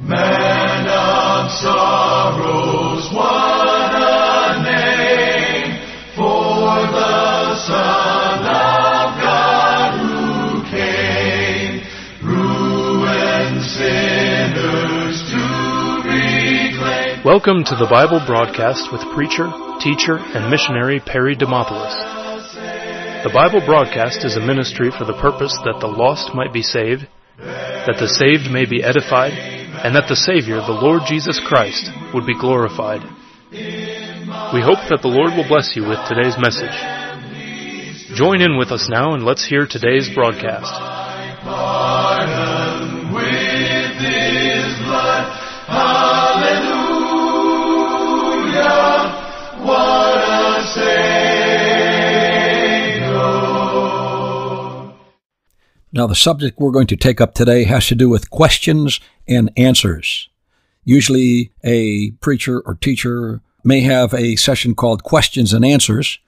Man of sorrows, what a name for the Son of God who came, ruin sinners to reclaim. Welcome to the Bible broadcast with preacher, teacher, and missionary Perry Demopoulos. The Bible broadcast is a ministry for the purpose that the lost might be saved, that the saved may be edified, and that the Savior, the Lord Jesus Christ, would be glorified. We hope that the Lord will bless you with today's message. Join in with us now and let's hear today's broadcast. Now, the subject we're going to take up today has to do with questions and answers. Usually, a preacher or teacher may have a session called Questions and Answers.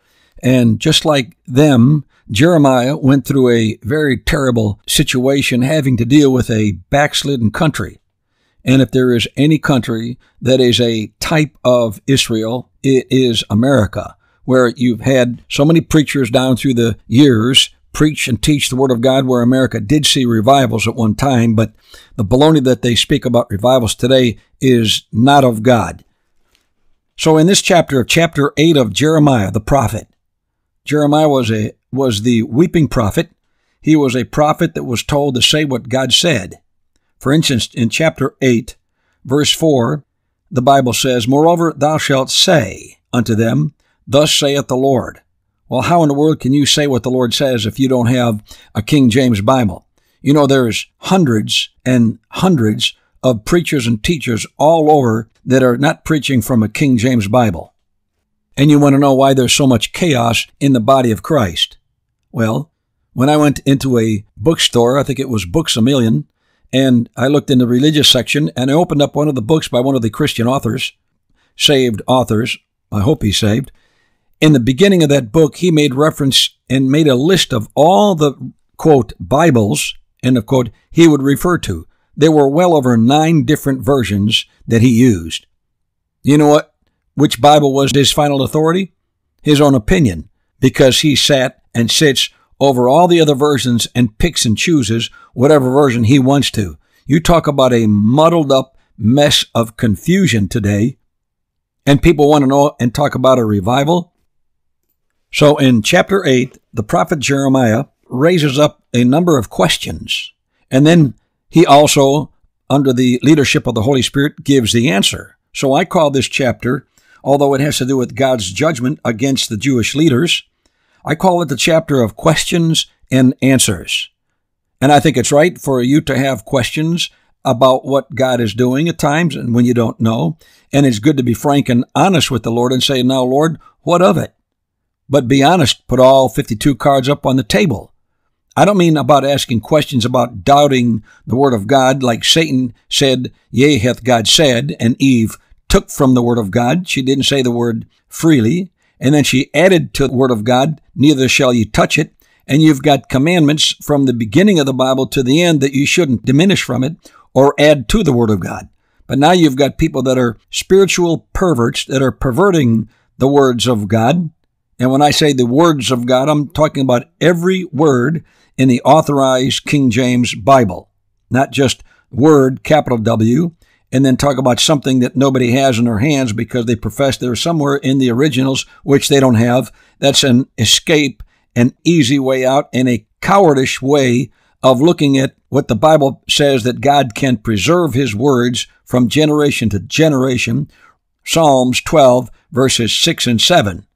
And just like them, Jeremiah went through a very terrible situation having to deal with a backslidden country. And if there is any country that is a type of Israel, it is America, where you've had so many preachers down through the years preach and teach the Word of God, where America did see revivals at one time, but the baloney that they speak about revivals today is not of God. So in this chapter, of chapter 8 of Jeremiah, the prophet, Jeremiah was a was the weeping prophet. He was a prophet that was told to say what God said. For instance, in chapter 8, verse 4, the Bible says, Moreover, thou shalt say unto them, Thus saith the Lord. Well, how in the world can you say what the Lord says if you don't have a King James Bible? You know, there's hundreds and hundreds of preachers and teachers all over that are not preaching from a King James Bible. And you want to know why there's so much chaos in the body of Christ. Well, when I went into a bookstore, I think it was Books a Million, and I looked in the religious section and I opened up one of the books by one of the Christian authors, saved authors. I hope he's saved. In the beginning of that book, he made reference and made a list of all the, quote, Bibles, end of quote, he would refer to. There were well over nine different versions that he used. You know what? Which Bible was his final authority? His own opinion, because he sat and sits over all the other versions and picks and chooses whatever version he wants to. You talk about a muddled up mess of confusion today, and people want to know and talk about a revival. So in chapter 8, the prophet Jeremiah raises up a number of questions, and then he also, under the leadership of the Holy Spirit, gives the answer. So I call this chapter, although it has to do with God's judgment against the Jewish leaders, I call it the chapter of questions and answers. And I think it's right for you to have questions about what God is doing at times and when you don't know. And it's good to be frank and honest with the Lord and say, Now, Lord, what of it? But be honest, put all 52 cards up on the table. I don't mean about asking questions about doubting the Word of God, like Satan said, Yea, hath God said, and Eve took from the Word of God. She didn't say the word freely. And then she added to the Word of God, Neither shall you touch it. And you've got commandments from the beginning of the Bible to the end that you shouldn't diminish from it or add to the Word of God. But now you've got people that are spiritual perverts that are perverting the words of God. And when I say the words of God, I'm talking about every word in the authorized King James Bible, not just word, capital W, and then talk about something that nobody has in their hands because they profess they're somewhere in the originals, which they don't have. That's an escape, an easy way out, and a cowardish way of looking at what the Bible says that God can preserve His words from generation to generation. Psalms 12, verses 6 and 7.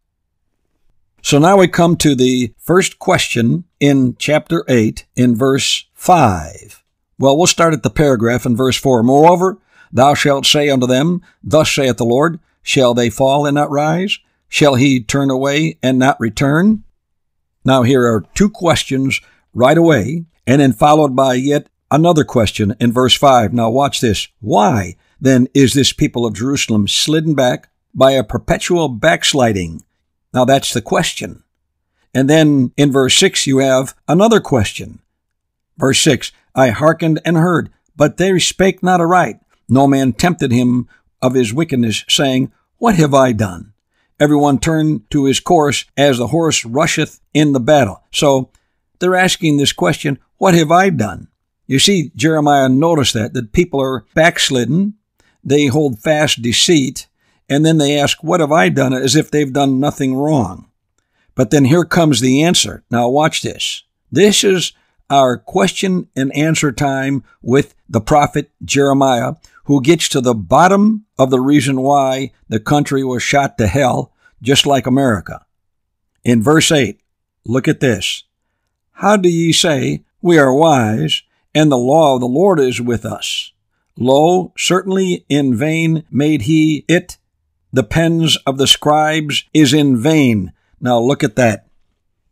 So now we come to the first question in chapter 8 in verse 5. Well, we'll start at the paragraph in verse 4. Moreover, thou shalt say unto them, Thus saith the Lord, Shall they fall and not rise? Shall he turn away and not return? Now here are two questions right away, and then followed by yet another question in verse 5. Now watch this. Why then is this people of Jerusalem slidden back by a perpetual backsliding? Now that's the question. And then in verse 6, you have another question. Verse 6 I hearkened and heard, but they spake not aright. No man tempted him of his wickedness, saying, What have I done? Everyone turned to his course as the horse rusheth in the battle. So they're asking this question, What have I done? You see, Jeremiah noticed that, that people are backslidden, they hold fast deceit, and then they ask, What have I done? as if they've done nothing wrong. But then here comes the answer. Now watch this. This is our question and answer time with the prophet Jeremiah, who gets to the bottom of the reason why the country was shot to hell, just like America. In verse 8, look at this. How do ye say, We are wise, and the law of the Lord is with us? Lo, certainly in vain made he it. The pens of the scribes is in vain. Now look at that.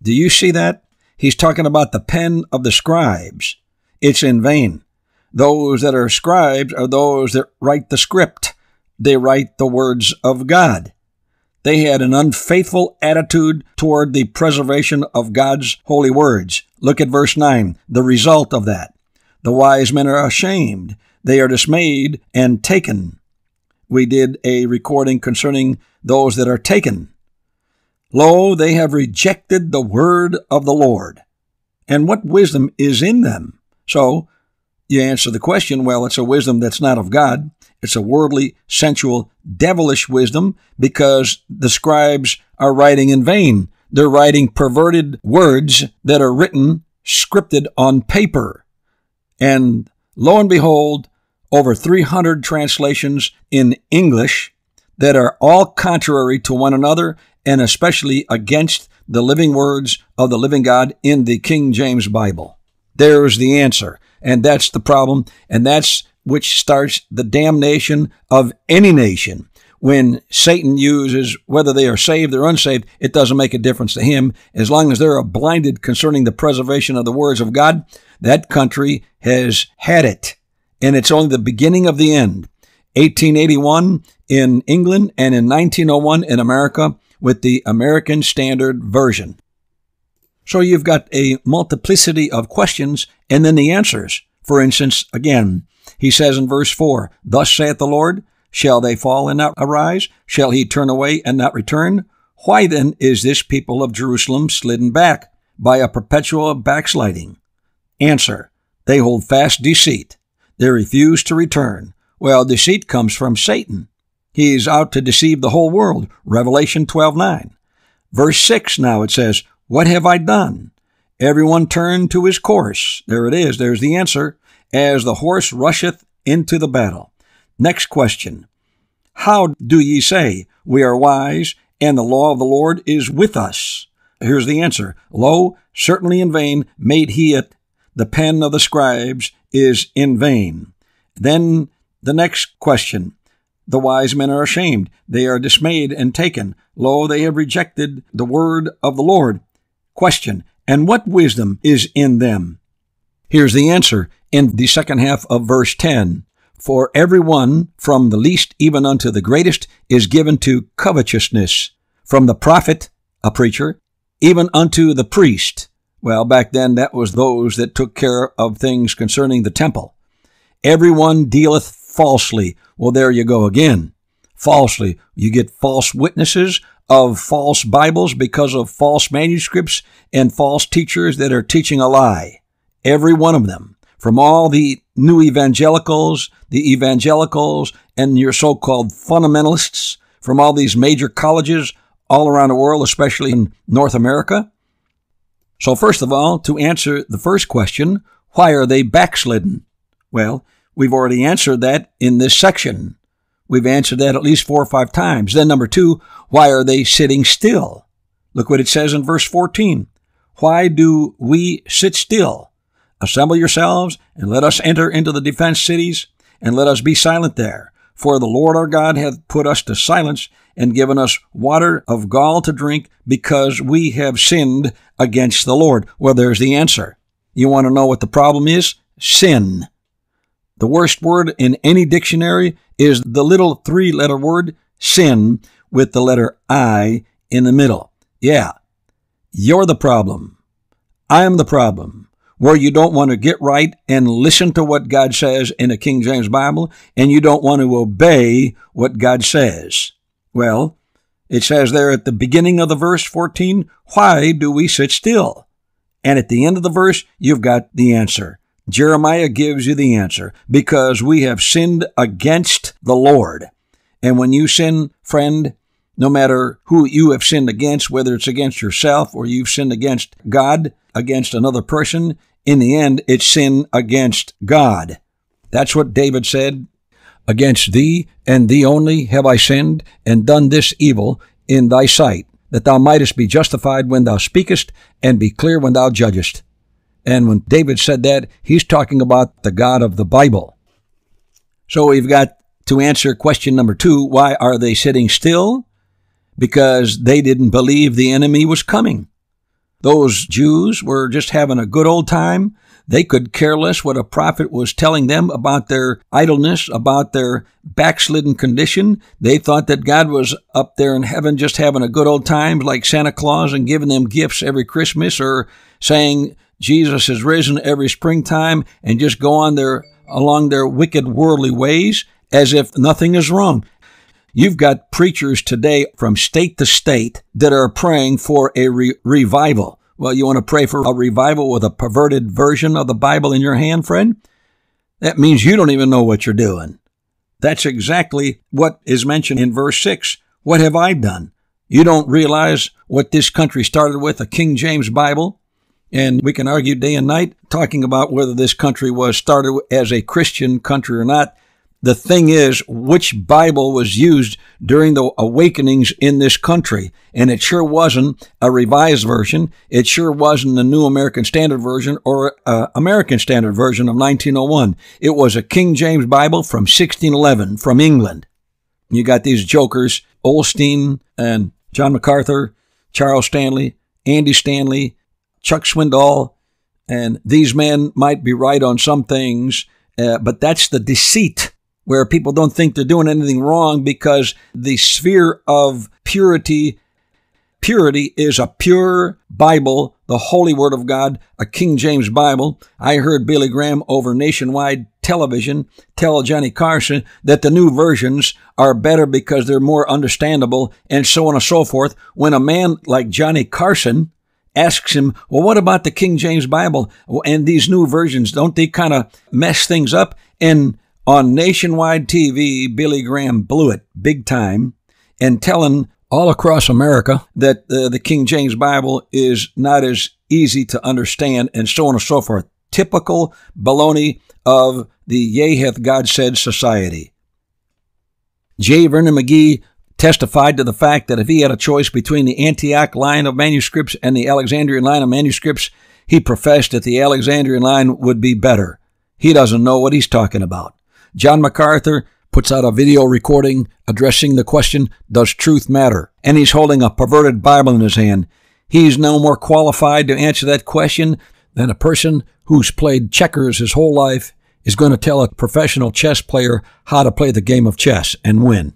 Do you see that? He's talking about the pen of the scribes. It's in vain. Those that are scribes are those that write the script. They write the words of God. They had an unfaithful attitude toward the preservation of God's holy words. Look at verse 9, the result of that. The wise men are ashamed. They are dismayed and taken. We did a recording concerning those that are taken. Lo, they have rejected the word of the Lord. And what wisdom is in them? So, you answer the question, well, it's a wisdom that's not of God. It's a worldly, sensual, devilish wisdom because the scribes are writing in vain. They're writing perverted words that are written, scripted on paper. And lo and behold, over 300 translations in English that are all contrary to one another and especially against the living words of the living God in the King James Bible. There's the answer. And that's the problem. And that's which starts the damnation of any nation. When Satan uses whether they are saved or unsaved, it doesn't make a difference to him. As long as they're blinded concerning the preservation of the words of God, that country has had it. And it's only the beginning of the end. 1881 in England and in 1901 in America with the American Standard Version. So you've got a multiplicity of questions and then the answers. For instance, again, he says in verse 4, Thus saith the Lord, Shall they fall and not arise? Shall he turn away and not return? Why then is this people of Jerusalem slidden back by a perpetual backsliding? Answer, they hold fast deceit. They refuse to return. Well, deceit comes from Satan. He is out to deceive the whole world. Revelation 12:9. Verse 6 now it says, "What have I done?" Everyone turned to his course. There it is. There's the answer. As the horse rusheth into the battle. Next question. How do ye say, We are wise, and the law of the Lord is with us? Here's the answer. Lo, certainly in vain made he it. The pen of the scribes is in vain. Then the next question. The wise men are ashamed. They are dismayed and taken. Lo, they have rejected the word of the Lord. Question. And what wisdom is in them? Here's the answer in the second half of verse 10. For every one, from the least even unto the greatest, is given to covetousness, from the prophet, a preacher, even unto the priest. Well, back then that was those that took care of things concerning the temple. Everyone dealeth falsely. Well, there you go again. Falsely. You get false witnesses of false Bibles because of false manuscripts and false teachers that are teaching a lie. Every one of them. From all the new evangelicals, the evangelicals, and your so-called fundamentalists from all these major colleges all around the world, especially in North America. So first of all, to answer the first question, why are they backslidden? Well, we've already answered that in this section. We've answered that at least four or five times. Then number two, why are they sitting still? Look what it says in verse 14. Why do we sit still? Assemble yourselves and let us enter into the defense cities and let us be silent there. For the Lord our God hath put us to silence and given us water of gall to drink because we have sinned against the Lord. Well, there's the answer. You want to know what the problem is? Sin. The worst word in any dictionary is the little three letter word sin with the letter I in the middle. Yeah. You're the problem. I am the problem. where you don't want to get right and listen to what God says in the King James Bible, and you don't want to obey what God says. Well, it says there at the beginning of the verse 14, why do we sit still? And at the end of the verse, you've got the answer. Jeremiah gives you the answer because we have sinned against the Lord. And when you sin, friend, no matter who you have sinned against, whether it's against yourself or you've sinned against God, against another person, in the end, it's sin against God. That's what David said. Against thee and thee only have I sinned and done this evil in thy sight, that thou mightest be justified when thou speakest and be clear when thou judgest. And when David said that, he's talking about the God of the Bible. So we've got to answer question number two why are they sitting still? Because they didn't believe the enemy was coming. Those Jews were just having a good old time. They could care less what a prophet was telling them about their idleness, about their backslidden condition. They thought that God was up there in heaven just having a good old time like Santa Claus and giving them gifts every Christmas or saying Jesus has risen every springtime and just go on their along their wicked worldly ways as if nothing is wrong. You've got preachers today from state to state that are praying for a re- revival. Well, you want to pray for a revival with a perverted version of the Bible in your hand, friend? That means you don't even know what you're doing. That's exactly what is mentioned in verse 6. What have I done? You don't realize what this country started with, a King James Bible? And we can argue day and night talking about whether this country was started as a Christian country or not. The thing is, which Bible was used during the awakenings in this country? And it sure wasn't a revised version. It sure wasn't the New American Standard Version or uh, American Standard Version of 1901. It was a King James Bible from 1611 from England. You got these jokers, Osteen and John MacArthur, Charles Stanley, Andy Stanley, Chuck Swindoll, and these men might be right on some things, uh, but that's the deceit where people don't think they're doing anything wrong because the sphere of purity purity is a pure Bible, the Holy Word of God, a King James Bible. I heard Billy Graham over nationwide television tell Johnny Carson that the new versions are better because they're more understandable and so on and so forth. When a man like Johnny Carson asks him, well, what about the King James Bible and these new versions? Don't they kind of mess things up? And on nationwide TV, Billy Graham blew it big time and telling all across America that uh, the King James Bible is not as easy to understand and so on and so forth. Typical baloney of the Yea Hath God Said society. J. Vernon McGee testified to the fact that if he had a choice between the Antioch line of manuscripts and the Alexandrian line of manuscripts, he professed that the Alexandrian line would be better. He doesn't know what he's talking about. John MacArthur puts out a video recording addressing the question, Does truth matter? And he's holding a perverted Bible in his hand. He's no more qualified to answer that question than a person who's played checkers his whole life is going to tell a professional chess player how to play the game of chess and win.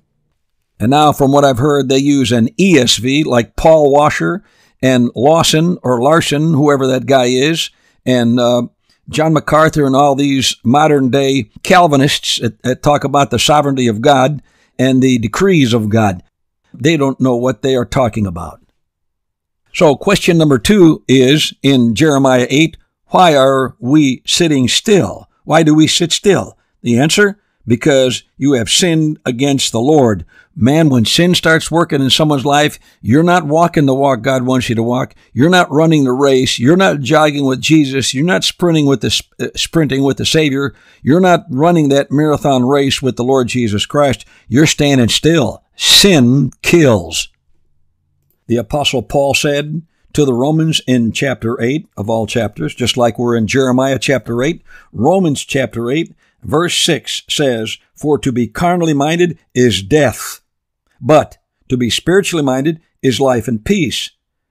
And now, from what I've heard, they use an ESV like Paul Washer and Lawson or Larson, whoever that guy is, and uh, John MacArthur and all these modern day Calvinists that, that talk about the sovereignty of God and the decrees of God. They don't know what they are talking about. So question number two is in Jeremiah 8, why are we sitting still? Why do we sit still? The answer, because you have sinned against the Lord. Man, when sin starts working in someone's life, you're not walking the walk God wants you to walk. You're not running the race. You're not jogging with Jesus. You're not sprinting with the uh, sprinting with the Savior. You're not running that marathon race with the Lord Jesus Christ. You're standing still. Sin kills. The apostle Paul said to the Romans in chapter 8 of all chapters, just like we're in Jeremiah chapter 8, Romans chapter 8 verse 6 says, For to be carnally minded is death, but to be spiritually minded is life and peace,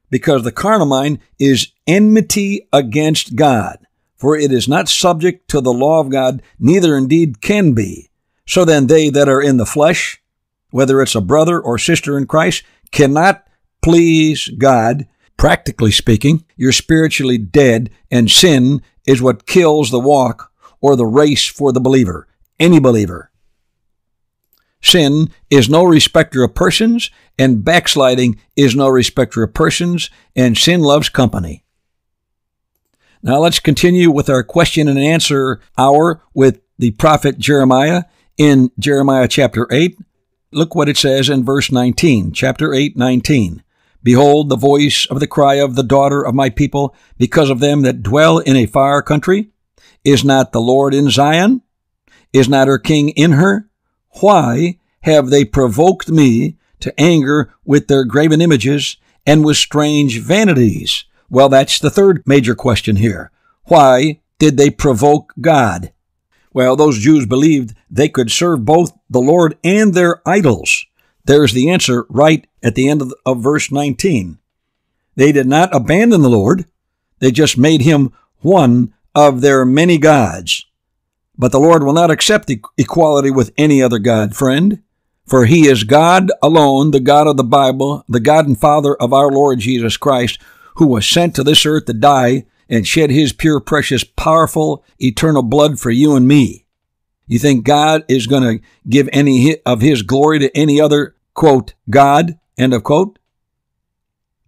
because the carnal mind is enmity against God, for it is not subject to the law of God, neither indeed can be. So then they that are in the flesh, whether it's a brother or sister in Christ, cannot please God. Practically speaking, you're spiritually dead, and sin is what kills the walk or the race for the believer, any believer. Sin is no respecter of persons, and backsliding is no respecter of persons, and sin loves company. Now let's continue with our question and answer hour with the prophet Jeremiah in Jeremiah chapter 8. Look what it says in verse 19, chapter 8, 19. Behold, the voice of the cry of the daughter of my people, because of them that dwell in a far country. Is not the Lord in Zion? Is not her king in her? Why have they provoked me to anger with their graven images and with strange vanities? Well, that's the third major question here. Why did they provoke God? Well, those Jews believed they could serve both the Lord and their idols. There's the answer right at the end of, of verse 19. They did not abandon the Lord. They just made him one of their many gods. But the Lord will not accept equality with any other God, friend. For he is God alone, the God of the Bible, the God and Father of our Lord Jesus Christ, who was sent to this earth to die and shed his pure, precious, powerful, eternal blood for you and me. You think God is going to give any of his glory to any other, quote, God, end of quote?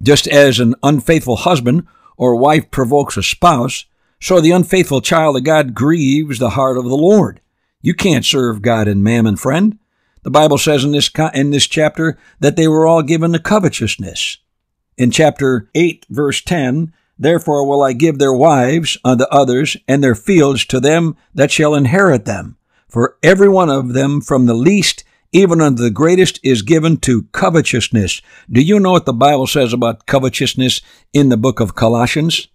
Just as an unfaithful husband or wife provokes a spouse, so the unfaithful child of God grieves the heart of the Lord. You can't serve God and mammon, friend. The Bible says in this, in this chapter that they were all given to covetousness. In chapter 8, verse 10, Therefore will I give their wives unto others, and their fields to them that shall inherit them. For every one of them, from the least even unto the greatest, is given to covetousness. Do you know what the Bible says about covetousness in the book of Colossians?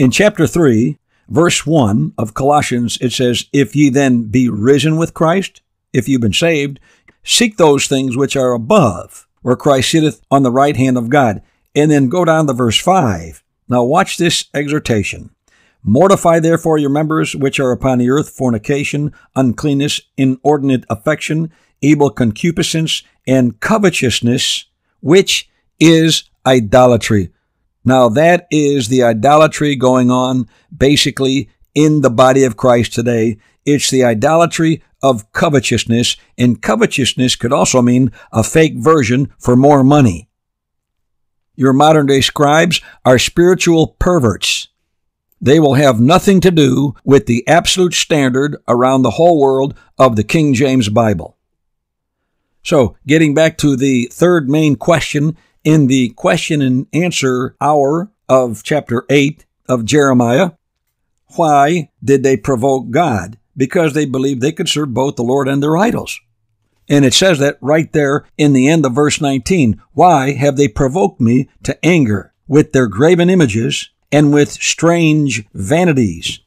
In chapter 3, verse 1 of Colossians, it says, If ye then be risen with Christ, if you've been saved, seek those things which are above, where Christ sitteth on the right hand of God. And then go down to verse 5. Now watch this exhortation. Mortify therefore your members which are upon the earth fornication, uncleanness, inordinate affection, evil concupiscence, and covetousness, which is idolatry. Now that is the idolatry going on basically in the body of Christ today. It's the idolatry of covetousness, and covetousness could also mean a fake version for more money. Your modern day scribes are spiritual perverts. They will have nothing to do with the absolute standard around the whole world of the King James Bible. So, getting back to the third main question in the question and answer hour of chapter 8 of Jeremiah, why did they provoke God? Because they believed they could serve both the Lord and their idols. And it says that right there in the end of verse 19. Why have they provoked me to anger with their graven images and with strange vanities?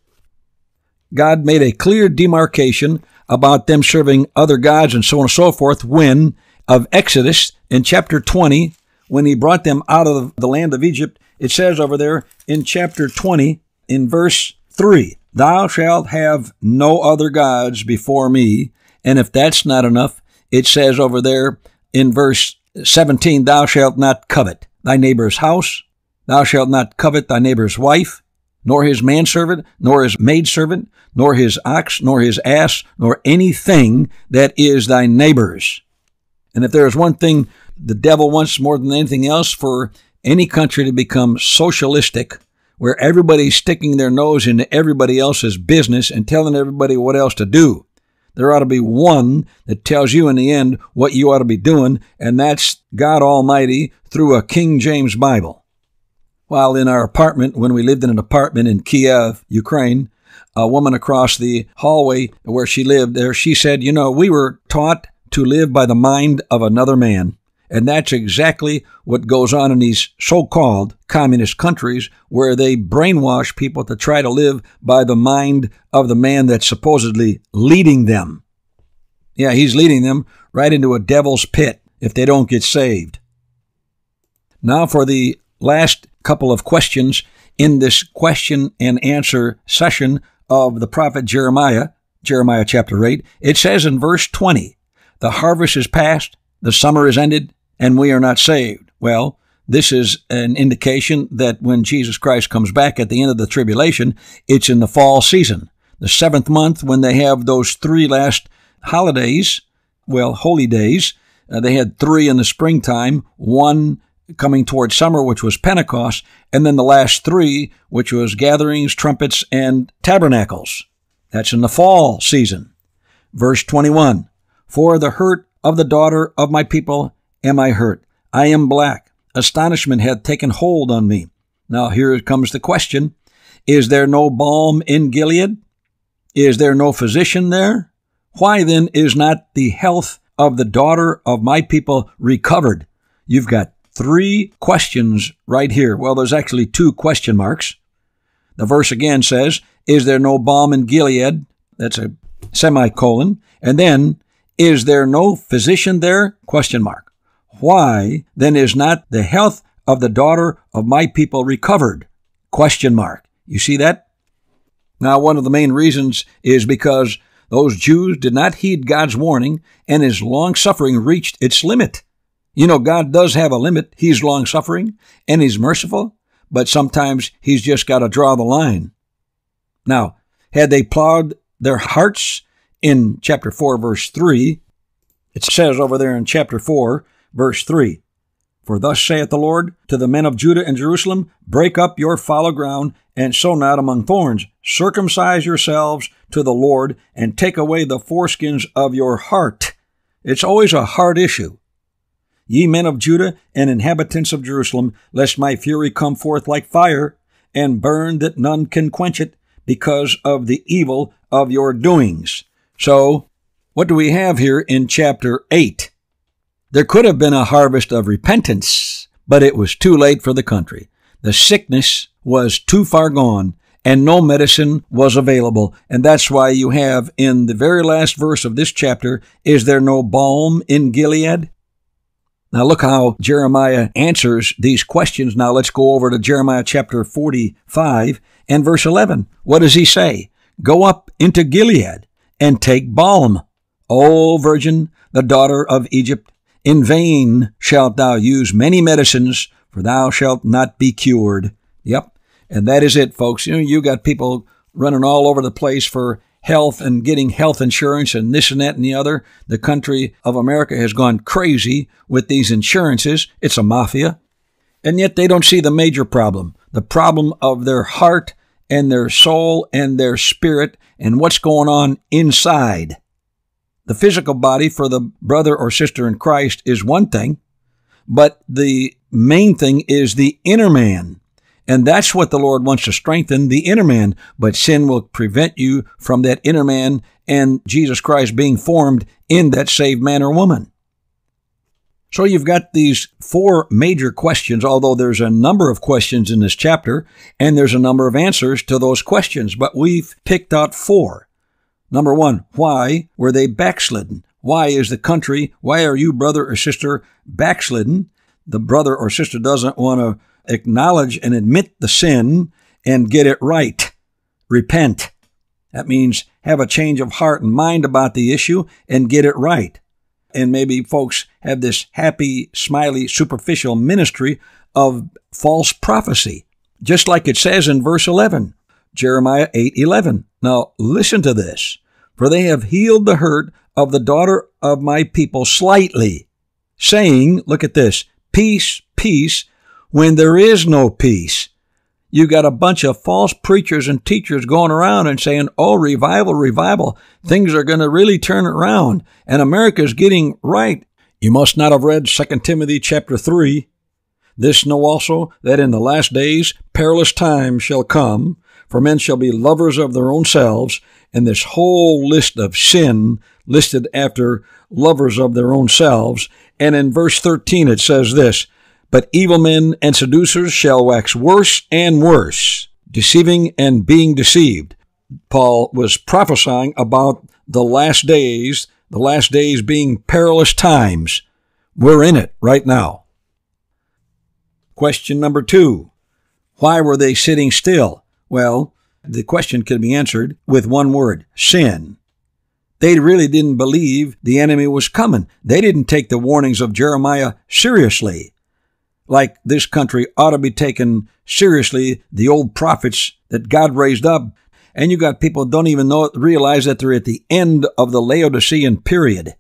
God made a clear demarcation about them serving other gods and so on and so forth when of Exodus in chapter 20, when he brought them out of the land of Egypt, it says over there in chapter 20 in verse 3, Thou shalt have no other gods before me. And if that's not enough, it says over there in verse 17, Thou shalt not covet thy neighbor's house, thou shalt not covet thy neighbor's wife, nor his manservant, nor his maidservant, nor his ox, nor his ass, nor anything that is thy neighbor's. And if there is one thing the devil wants more than anything else for any country to become socialistic, where everybody's sticking their nose into everybody else's business and telling everybody what else to do. There ought to be one that tells you in the end what you ought to be doing, and that's God Almighty through a King James Bible. While in our apartment, when we lived in an apartment in Kiev, Ukraine, a woman across the hallway where she lived there, she said, You know, we were taught to live by the mind of another man. And that's exactly what goes on in these so called communist countries where they brainwash people to try to live by the mind of the man that's supposedly leading them. Yeah, he's leading them right into a devil's pit if they don't get saved. Now, for the last couple of questions in this question and answer session of the prophet Jeremiah, Jeremiah chapter 8, it says in verse 20, The harvest is past, the summer is ended, and we are not saved. Well, this is an indication that when Jesus Christ comes back at the end of the tribulation, it's in the fall season. The seventh month, when they have those three last holidays, well, holy days, uh, they had three in the springtime, one coming towards summer, which was Pentecost, and then the last three, which was gatherings, trumpets, and tabernacles. That's in the fall season. Verse 21 For the hurt of the daughter of my people am I hurt. I am black. Astonishment hath taken hold on me. Now here comes the question Is there no balm in Gilead? Is there no physician there? Why then is not the health of the daughter of my people recovered? You've got three questions right here. Well, there's actually two question marks. The verse again says, Is there no balm in Gilead? That's a semicolon. And then, Is there no physician there? Question mark. Why then is not the health of the daughter of my people recovered? Question mark. You see that? Now, one of the main reasons is because those Jews did not heed God's warning and his long suffering reached its limit. You know, God does have a limit. He's long suffering and He's merciful, but sometimes He's just got to draw the line. Now, had they plowed their hearts in chapter 4, verse 3, it says over there in chapter 4, verse 3 For thus saith the Lord to the men of Judah and Jerusalem, Break up your fallow ground, and sow not among thorns. Circumcise yourselves to the Lord, and take away the foreskins of your heart. It's always a heart issue. Ye men of Judah and inhabitants of Jerusalem, lest my fury come forth like fire, and burn that none can quench it, because of the evil of your doings. So, what do we have here in chapter 8? There could have been a harvest of repentance, but it was too late for the country. The sickness was too far gone, and no medicine was available. And that's why you have in the very last verse of this chapter, is there no balm in Gilead? Now look how Jeremiah answers these questions. Now let's go over to Jeremiah chapter 45 and verse 11. What does he say? Go up into Gilead and take balm. O virgin, the daughter of Egypt, in vain shalt thou use many medicines, for thou shalt not be cured. Yep. And that is it, folks. You know, you got people running all over the place for health and getting health insurance and this and that and the other. The country of America has gone crazy with these insurances. It's a mafia. And yet they don't see the major problem the problem of their heart and their soul and their spirit and what's going on inside. The physical body for the brother or sister in Christ is one thing, but the main thing is the inner man. And that's what the Lord wants to strengthen the inner man. But sin will prevent you from that inner man and Jesus Christ being formed in that saved man or woman. So you've got these four major questions, although there's a number of questions in this chapter, and there's a number of answers to those questions, but we've picked out four. Number one, why were they backslidden? Why is the country, why are you, brother or sister, backslidden? The brother or sister doesn't want to acknowledge and admit the sin and get it right. Repent. That means have a change of heart and mind about the issue and get it right. And maybe folks have this happy, smiley, superficial ministry of false prophecy, just like it says in verse 11, Jeremiah 8:11. Now listen to this. For they have healed the hurt of the daughter of my people slightly, saying, look at this, peace, peace, when there is no peace. You got a bunch of false preachers and teachers going around and saying, oh, revival, revival. Things are going to really turn around and America's getting right. You must not have read 2 Timothy chapter 3. This know also that in the last days perilous times shall come, for men shall be lovers of their own selves, and this whole list of sin listed after lovers of their own selves. And in verse 13 it says this, but evil men and seducers shall wax worse and worse, deceiving and being deceived. Paul was prophesying about the last days, the last days being perilous times. We're in it right now. Question number two. Why were they sitting still? Well, the question can be answered with one word sin. They really didn't believe the enemy was coming. They didn't take the warnings of Jeremiah seriously. like this country ought to be taken seriously, the old prophets that God raised up. And you got people don't even know realize that they're at the end of the Laodicean period.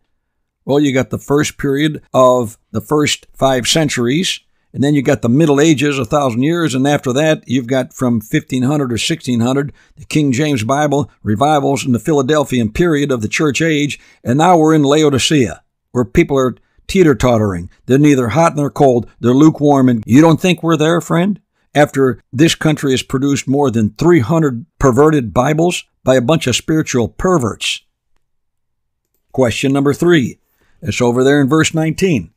Well, you got the first period of the first five centuries, and then you got the Middle Ages, a thousand years, and after that, you've got from 1500 or 1600, the King James Bible, revivals in the Philadelphian period of the church age, and now we're in Laodicea, where people are teeter tottering. They're neither hot nor cold, they're lukewarm, and you don't think we're there, friend? After this country has produced more than 300 perverted Bibles by a bunch of spiritual perverts. Question number three. It's over there in verse 19.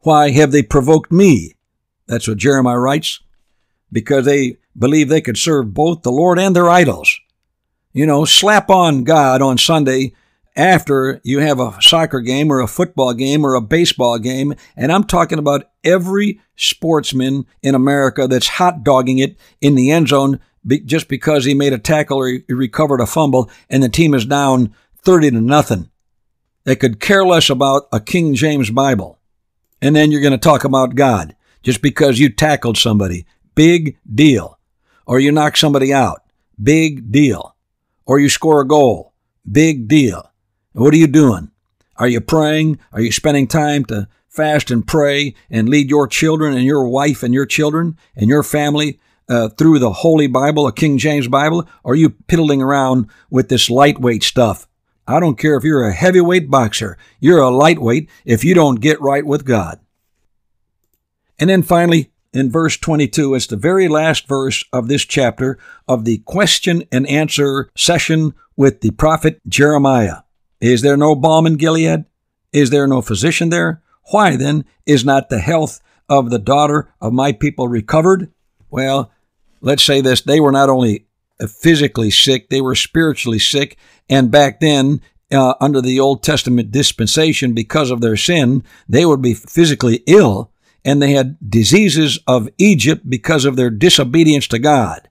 Why have they provoked me? That's what Jeremiah writes. Because they believe they could serve both the Lord and their idols. You know, slap on God on Sunday after you have a soccer game or a football game or a baseball game. And I'm talking about every sportsman in America that's hot dogging it in the end zone just because he made a tackle or he recovered a fumble and the team is down 30 to nothing. They could care less about a King James Bible. And then you're going to talk about God just because you tackled somebody. Big deal. Or you knock somebody out. Big deal. Or you score a goal. Big deal. What are you doing? Are you praying? Are you spending time to fast and pray and lead your children and your wife and your children and your family uh, through the Holy Bible, a King James Bible? Or are you piddling around with this lightweight stuff? I don't care if you're a heavyweight boxer. You're a lightweight if you don't get right with God. And then finally, in verse 22, it's the very last verse of this chapter of the question and answer session with the prophet Jeremiah. Is there no balm in Gilead? Is there no physician there? Why then is not the health of the daughter of my people recovered? Well, let's say this they were not only physically sick, they were spiritually sick. And back then, uh, under the Old Testament dispensation, because of their sin, they would be physically ill and they had diseases of Egypt because of their disobedience to God.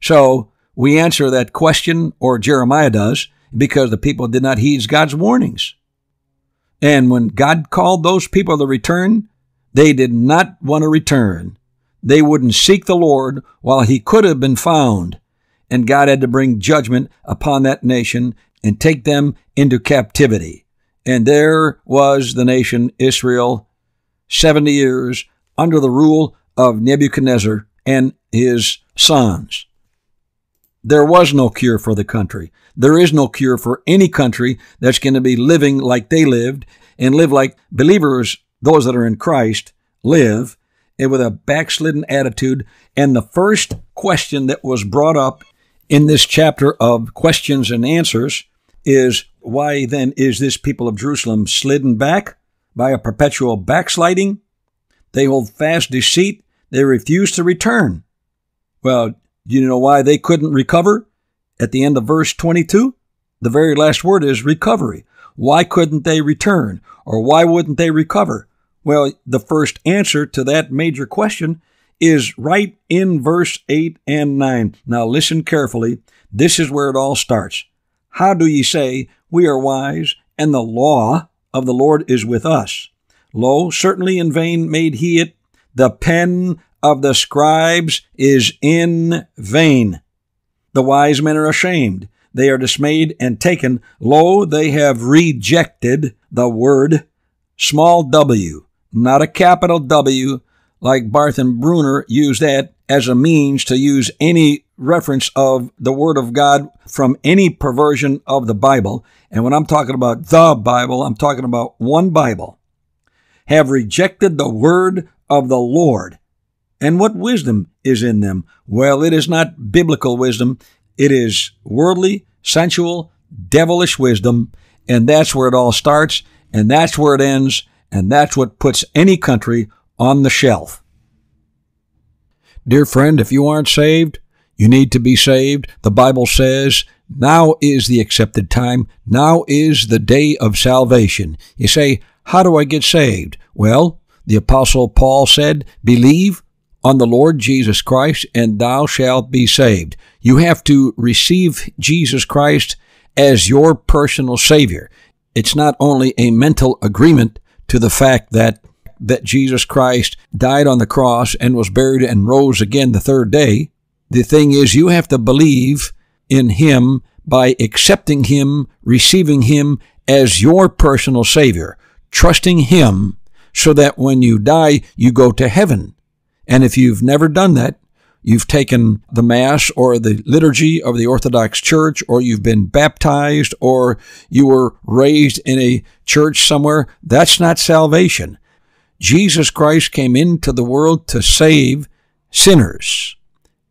So we answer that question, or Jeremiah does, because the people did not heed God's warnings. And when God called those people to return, they did not want to return. They wouldn't seek the Lord while he could have been found. And God had to bring judgment upon that nation and take them into captivity. And there was the nation Israel 70 years under the rule of Nebuchadnezzar and his sons. There was no cure for the country. There is no cure for any country that's going to be living like they lived and live like believers, those that are in Christ, live and with a backslidden attitude. And the first question that was brought up in this chapter of questions and answers is why then is this people of Jerusalem slidden back? By a perpetual backsliding. They hold fast deceit. They refuse to return. Well, you know why they couldn't recover? At the end of verse 22, the very last word is recovery. Why couldn't they return? Or why wouldn't they recover? Well, the first answer to that major question is right in verse 8 and 9. Now listen carefully. This is where it all starts. How do ye say, We are wise, and the law of the Lord is with us. Lo, certainly in vain made he it. The pen of the scribes is in vain. The wise men are ashamed. They are dismayed and taken. Lo, they have rejected the word, small w, not a capital W, like Barth and Brunner use that as a means to use any reference of the Word of God from any perversion of the Bible. And when I'm talking about the Bible, I'm talking about one Bible. Have rejected the Word of the Lord. And what wisdom is in them? Well, it is not biblical wisdom. It is worldly, sensual, devilish wisdom. And that's where it all starts. And that's where it ends. And that's what puts any country on the shelf. Dear friend, if you aren't saved, you need to be saved. The Bible says, now is the accepted time. Now is the day of salvation. You say, how do I get saved? Well, the apostle Paul said, believe on the Lord Jesus Christ and thou shalt be saved. You have to receive Jesus Christ as your personal savior. It's not only a mental agreement to the fact that that Jesus Christ died on the cross and was buried and rose again the third day. The thing is, you have to believe in Him by accepting Him, receiving Him as your personal Savior, trusting Him so that when you die, you go to heaven. And if you've never done that, you've taken the Mass or the liturgy of the Orthodox Church, or you've been baptized, or you were raised in a church somewhere, that's not salvation. Jesus Christ came into the world to save sinners,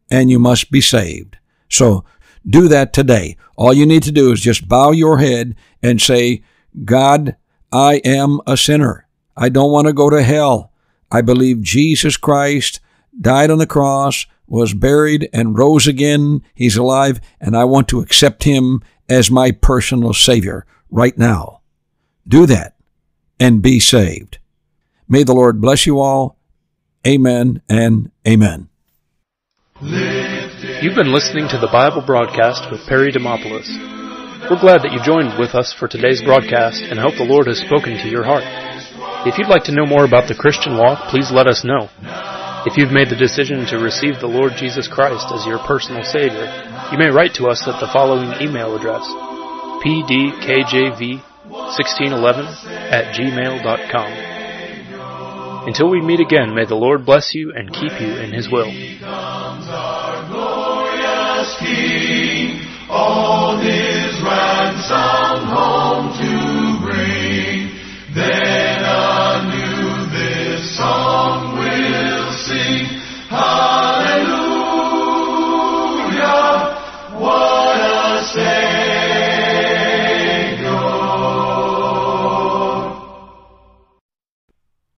and you must be saved. So do that today. All you need to do is just bow your head and say, God, I am a sinner. I don't want to go to hell. I believe Jesus Christ died on the cross, was buried, and rose again. He's alive, and I want to accept him as my personal Savior right now. Do that and be saved. May the Lord bless you all. Amen and amen. You've been listening to the Bible broadcast with Perry Demopoulos. We're glad that you joined with us for today's broadcast and hope the Lord has spoken to your heart. If you'd like to know more about the Christian walk, please let us know. If you've made the decision to receive the Lord Jesus Christ as your personal Savior, you may write to us at the following email address pdkjv1611 at gmail.com. Until we meet again, may the Lord bless you and keep you in his will. All his ransom.